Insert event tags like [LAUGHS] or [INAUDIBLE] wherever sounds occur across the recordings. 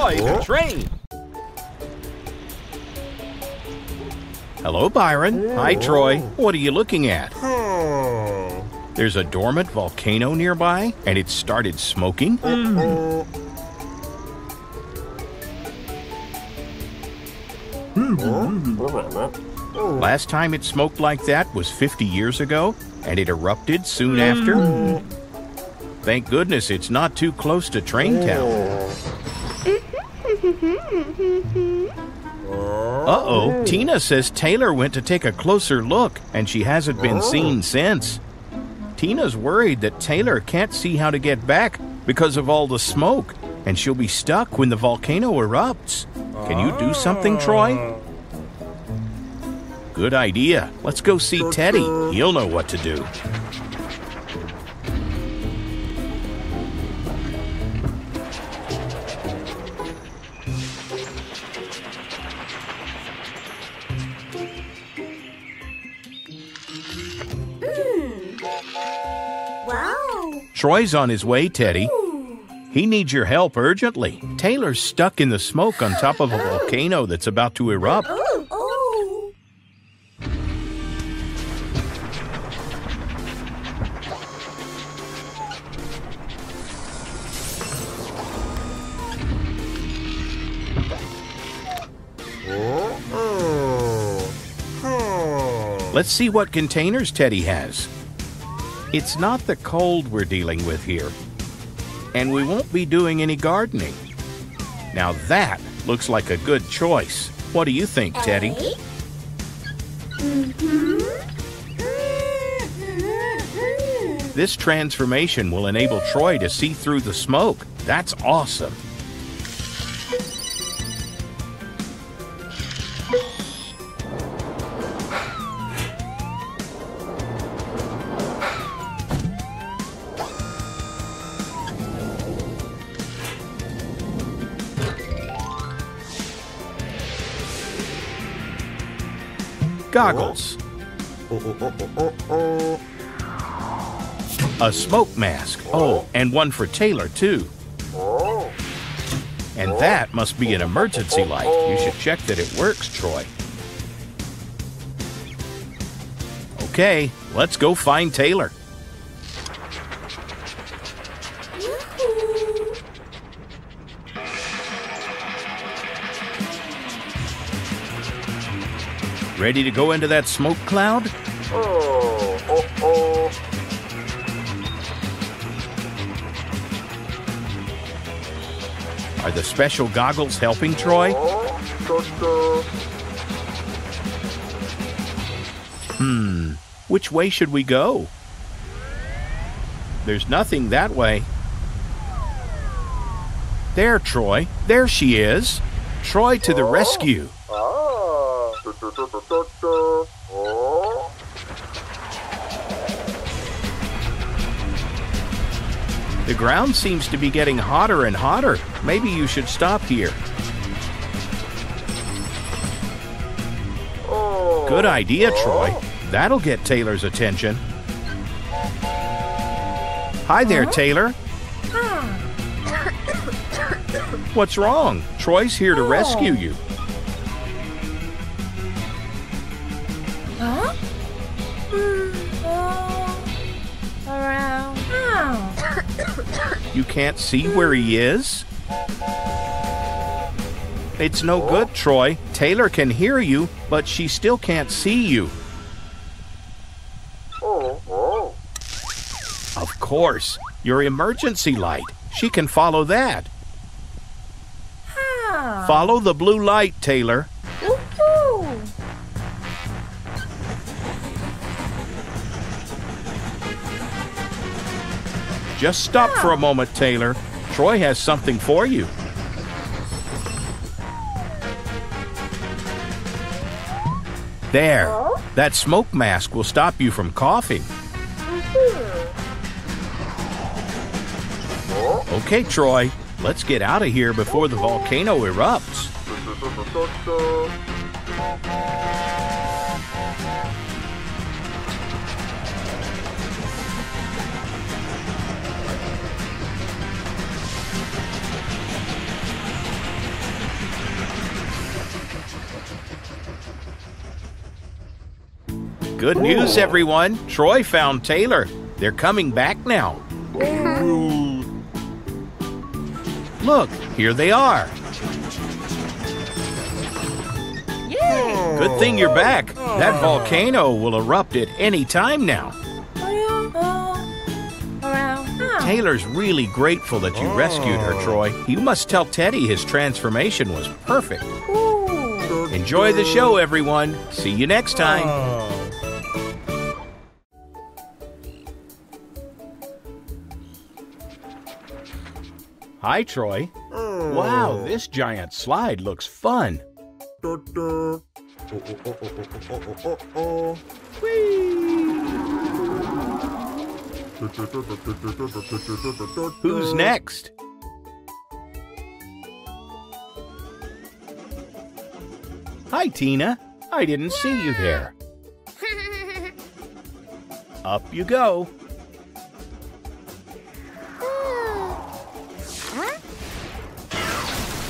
The train. Hello, Byron. Hi, Troy. What are you looking at? There's a dormant volcano nearby, and it started smoking. Last time it smoked like that was 50 years ago, and it erupted soon after. Thank goodness it's not too close to Train Town. Uh oh, Tina says Taylor went to take a closer look, and she hasn't been seen since. Tina's worried that Taylor can't see how to get back because of all the smoke, and she'll be stuck when the volcano erupts. Can you do something, Troy? Good idea. Let's go see Teddy. He'll know what to do. Troy's on his way, Teddy. He needs your help urgently. Taylor's stuck in the smoke on top of a volcano that's about to erupt. Oh. Oh. Let's see what containers Teddy has. It's not the cold we're dealing with here. And we won't be doing any gardening. Now that looks like a good choice. What do you think, Teddy? This transformation will enable Troy to see through the smoke. That's awesome. Goggles. A smoke mask. Oh, and one for Taylor, too. And that must be an emergency light. You should check that it works, Troy. Okay, let's go find Taylor. Ready to go into that smoke cloud? Oh, oh, oh. Are the special goggles helping Troy? Oh, Hmm, which way should we go? There's nothing that way. There, Troy. There she is. Troy to the rescue. The ground seems to be getting hotter and hotter. Maybe you should stop here. Oh. Good idea, oh. Troy. That'll get Taylor's attention. Hi there, Taylor. What's wrong? Troy's here to rescue oh. you. Can't see where he is? It's no good, Troy. Taylor can hear you, but she still can't see you. Of course, your emergency light. She can follow that. Follow the blue light, Taylor. Just stop for a moment, Taylor. Troy has something for you. There. That smoke mask will stop you from coughing. Mm-hmm. Okay, Troy, let's get out of here before the volcano erupts. [LAUGHS] Good news, everyone. Troy found Taylor. They're coming back now. Look, here they are. Yay! Good thing you're back. That volcano will erupt at any time now. Ah. Taylor's really grateful that you rescued her, Troy. You must tell Teddy his transformation was perfect. Ooh. Enjoy the show, everyone. See you next time. Hi, Troy. Wow, mm. this giant slide looks fun. Who's next? Hi, Tina. I didn't see you there. [LAUGHS] Up you go.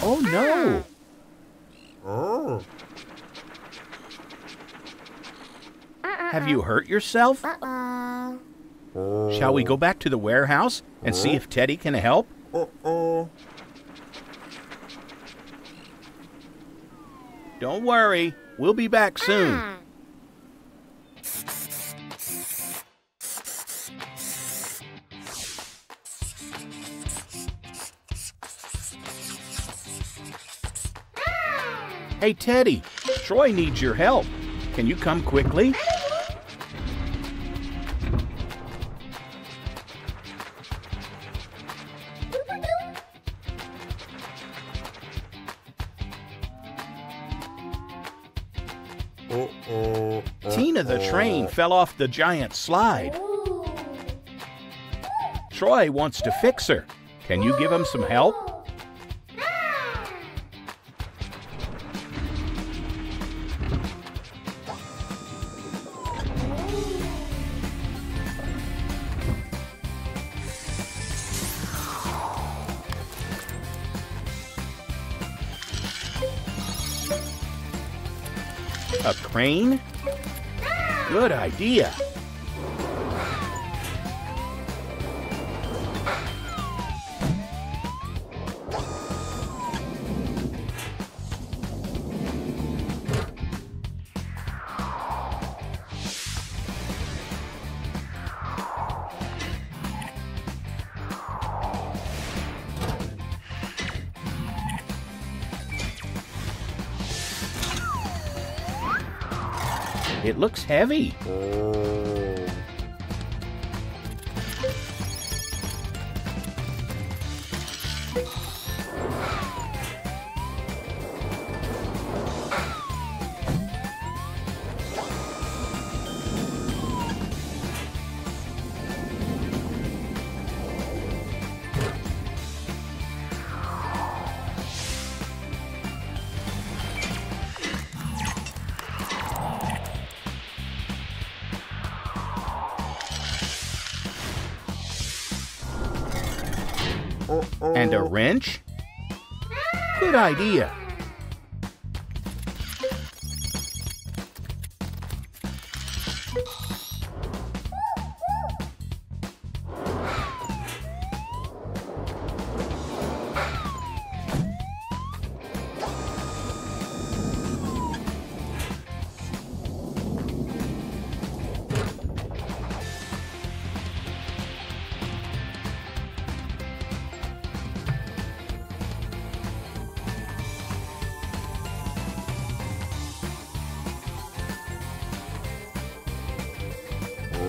Oh no! Have you hurt yourself? Shall we go back to the warehouse and see if Teddy can help? Don't worry, we'll be back soon. Hey, Teddy, Troy needs your help. Can you come quickly? Tina the train fell off the giant slide. Troy wants to fix her. Can you give him some help? Crane? Good idea. It looks heavy. Oh. And a oh. wrench? Good idea.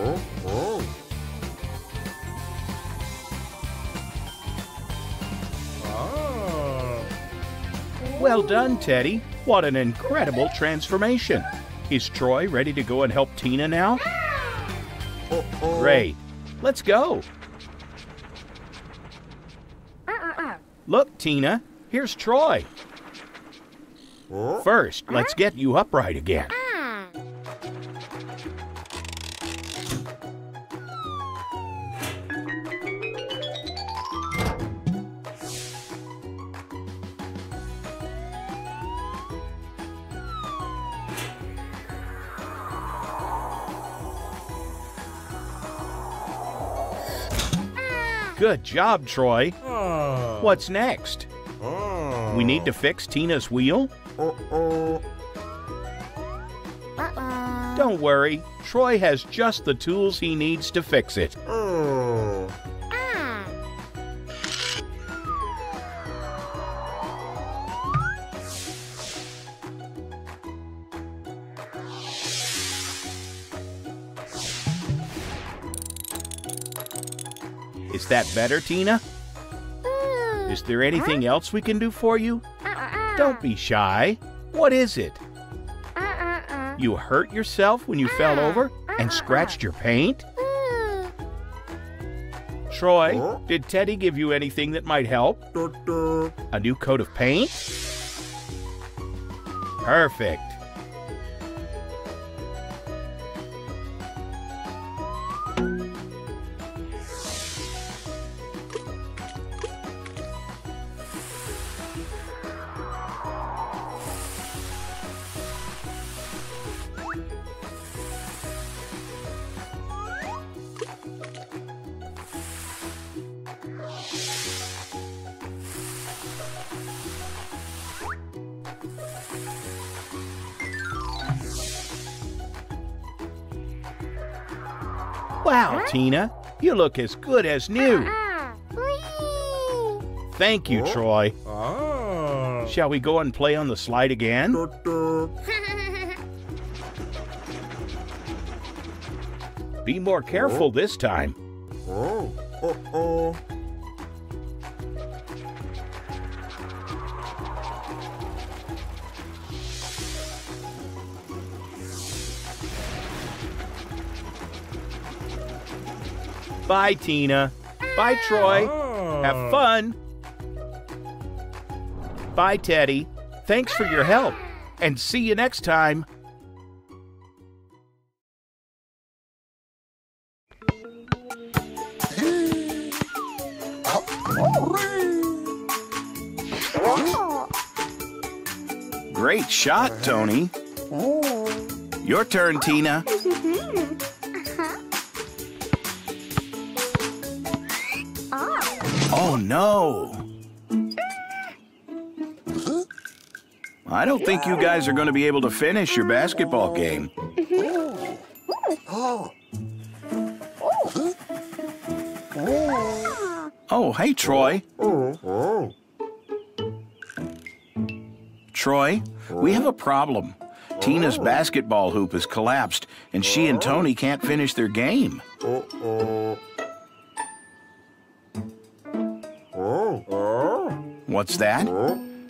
Oh, oh. Well done, Teddy. What an incredible transformation. Is Troy ready to go and help Tina now? Oh, Great. Let's go. Look, Tina, here's Troy. First, let's get you upright again. Good job, Troy. Ah. What's next? Ah. We need to fix Tina's wheel? Uh-oh. Uh-uh. Don't worry, Troy has just the tools he needs to fix it. Oh. That better, Tina? Ooh. Is there anything else we can do for you? Uh-uh. Don't be shy. What is it? Uh-uh. You hurt yourself when you fell uh, over and scratched your paint? Ooh. Troy, did Teddy give you anything that might help? Da-da. A new coat of paint? Perfect. Wow, Tina, you look as good as new. Ah. Thank you, Oh. Troy. Ah. Shall we go and play on the slide again? Be more careful this time. Oh. Uh-oh. Bye, Tina. Bye, Troy. Ah. Have fun. Bye, Teddy. Thanks for your help. And see you next time. Great shot, Tony. Your turn, Tina. Oh no! I don't think you guys are going to be able to finish your basketball game. Oh, hey, Troy. Troy, we have a problem. Tina's basketball hoop has collapsed, and she and Tony can't finish their game. Uh-oh. What's that?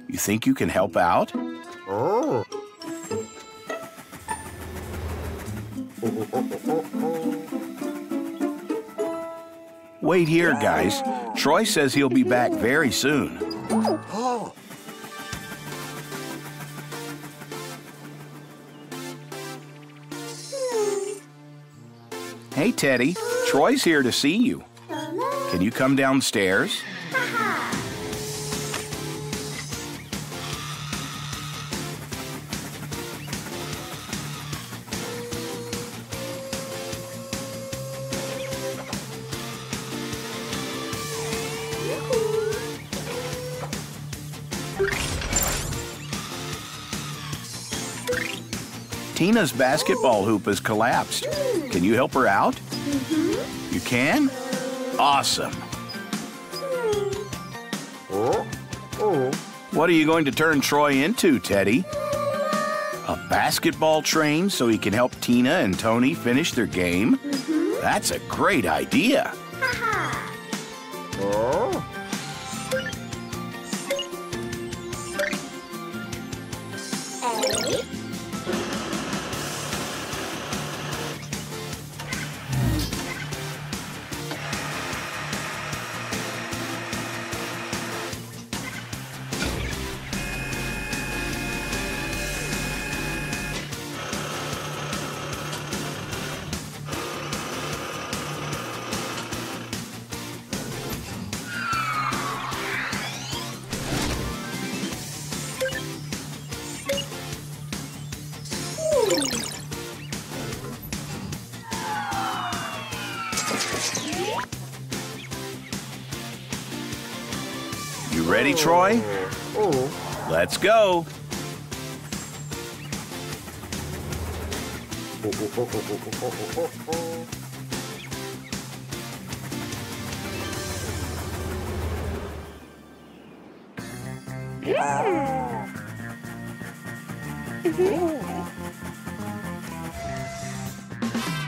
You think you can help out? Wait here, guys. Troy says he'll be back very soon. Hey, Teddy. Troy's here to see you. Can you come downstairs? Tina's basketball hoop has collapsed. Can you help her out? Mm-hmm. You can? Awesome. Oh. Oh. What are you going to turn Troy into, Teddy? A basketball train so he can help Tina and Tony finish their game? Mm-hmm. That's a great idea. Ready, Troy? Oh. Let's go.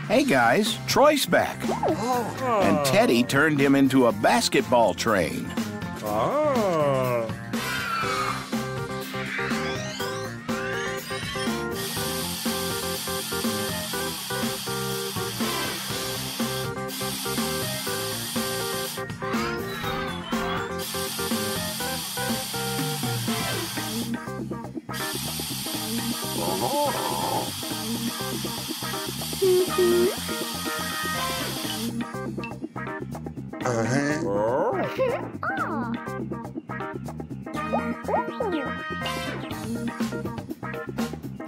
Hey guys, Troy's back. And Teddy turned him into a basketball train. Ah.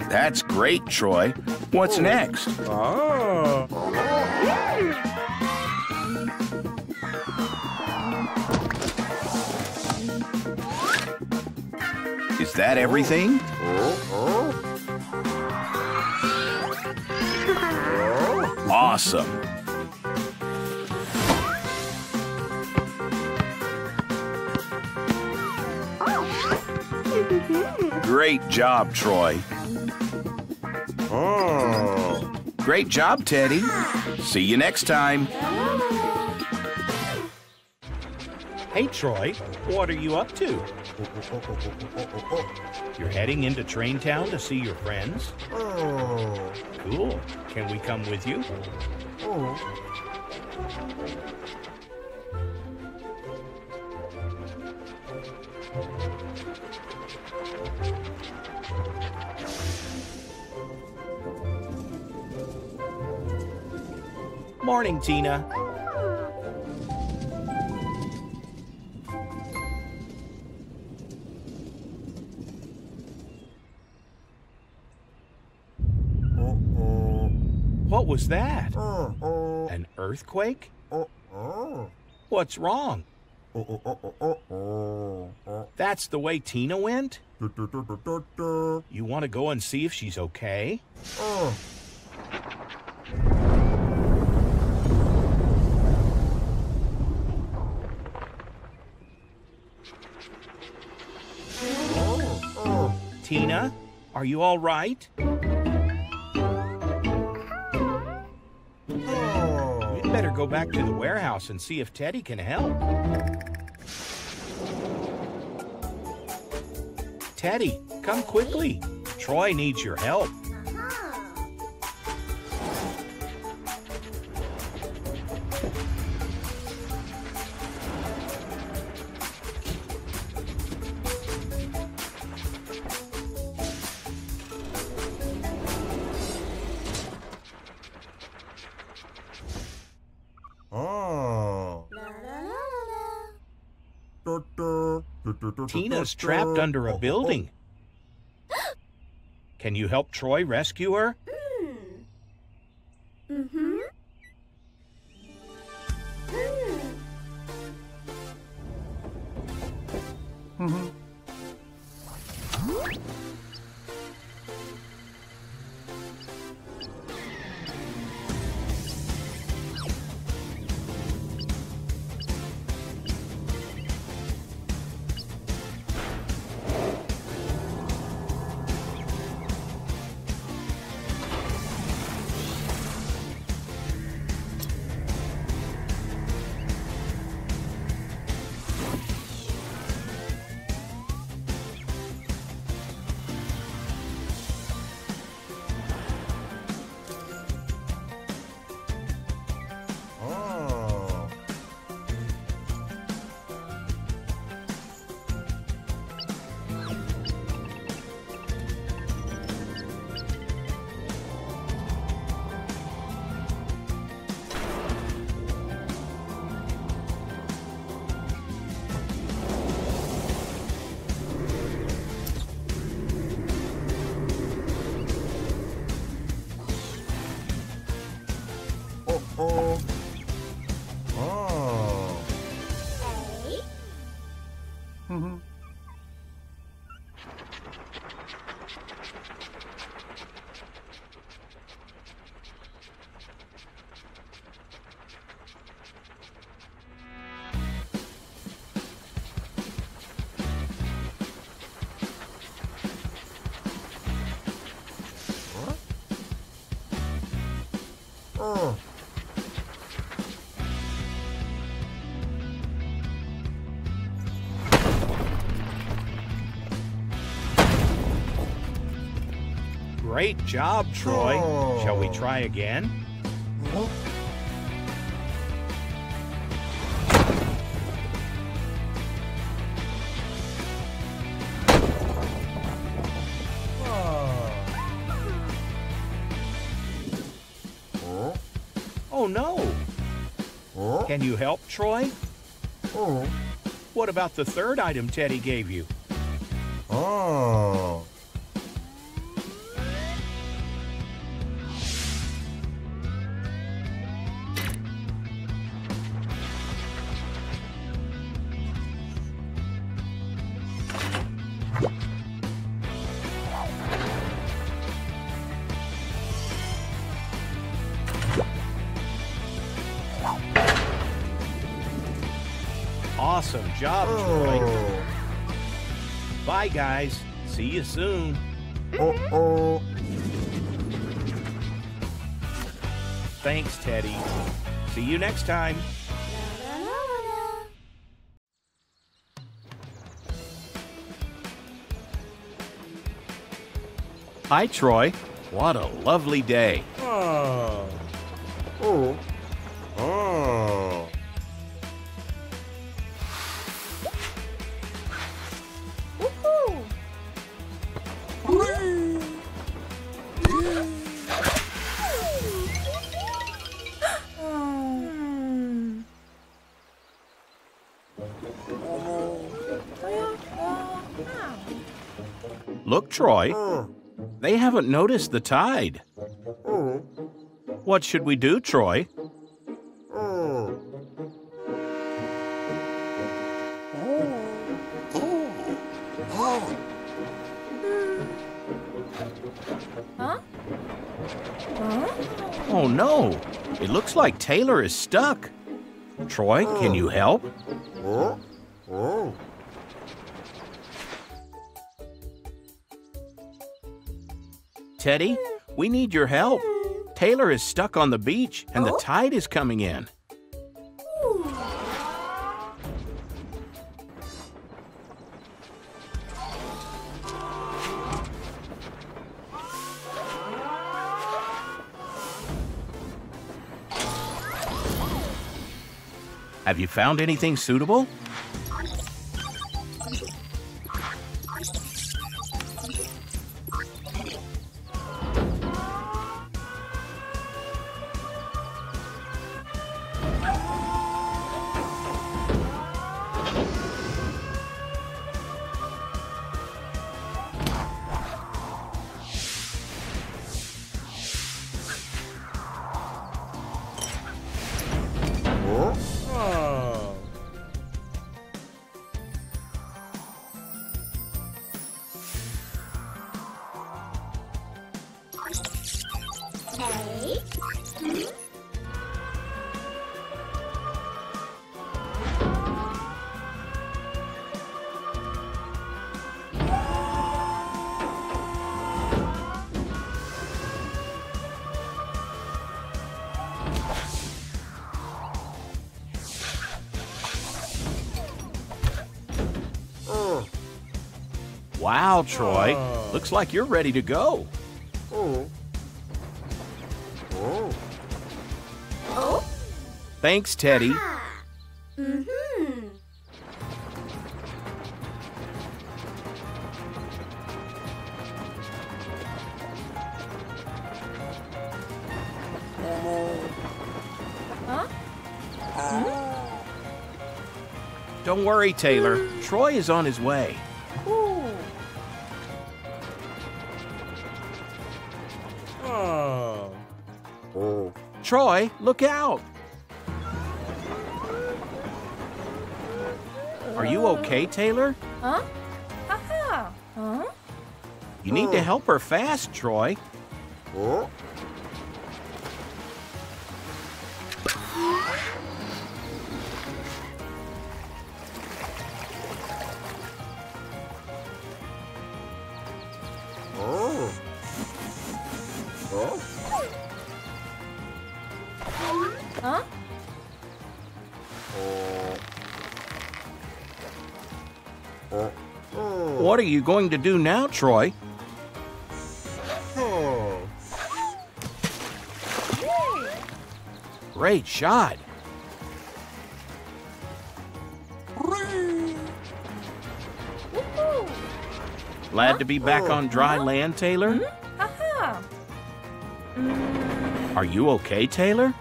That's great, Troy. What's next? Ah. Is that everything? Awesome. Great job, Troy. Ah. Great job, Teddy. See you next time. Hey, Troy, what are you up to? You're heading into Train Town to see your friends? Oh. Cool. Can we come with you? Oh. Morning, Tina. What was that? An earthquake? What's wrong? That's the way Tina went? You want to go and see if she's okay? Tina, are you all right? Oh. You'd better go back to the warehouse and see if Teddy can help. Teddy, come quickly. Troy needs your help. Tina's trapped under a building. [GASPS] Can you help Troy rescue her? Hmm. Mm-hmm. Hmm. Mm-hmm. Great job, Troy. Oh. Shall we try again? Troy? Oh. What about the third item Teddy gave you? Oh. Awesome job, Troy. Oh. Bye, guys. See you soon. Oh. Oh. Thanks, Teddy. See you next time. Hi, Troy. What a lovely day. Oh. Troy. Oh. They haven't noticed the tide. Oh. What should we do, Troy? Oh. Oh no! It looks like Taylor is stuck. Troy, can you help? Oh. Teddy, we need your help. Taylor is stuck on the beach and the Oh? tide is coming in. Have you found anything suitable? Wow, Troy. Looks like you're ready to go. Oh. Oh. Oh. Thanks, Teddy. Mm-hmm. Don't worry, Taylor. Troy is on his way. Troy, look out. Are you okay, Taylor? Huh? Haha. Huh? You need to oh. help her fast, Troy. Oh. Oh. Oh. Huh? What are you going to do now, Troy? Great shot. Glad to be back on dry land, Taylor? Mm. Are you okay, Taylor?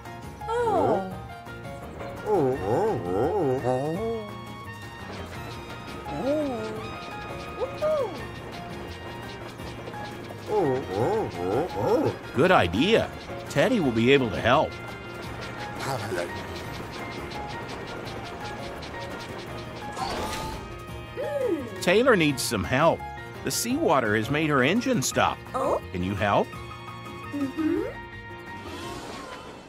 Good idea. Teddy will be able to help. Taylor needs some help. The seawater has made her engine stop. Oh. Can you help? Mm-hmm.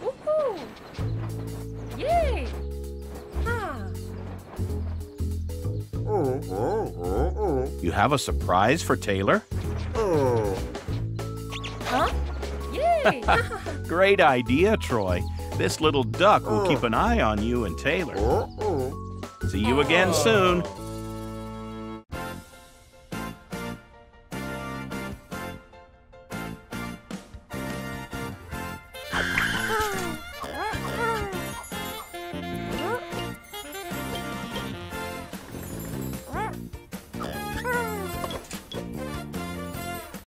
Woohoo! Yay! You have a surprise for Taylor? Yay! [LAUGHS] Great idea, Troy. This little duck will keep oh. an eye on you and Taylor. Oh. Oh. See you again oh. soon.